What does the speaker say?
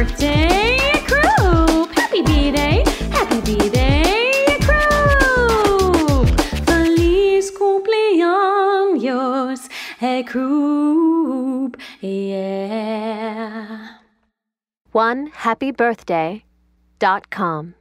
birthday, Croup! Happy B-Day! Happy B-Day, Croup! Feliz cumpleaños, eh, hey Croup! Yeah! One happy birthday dot com.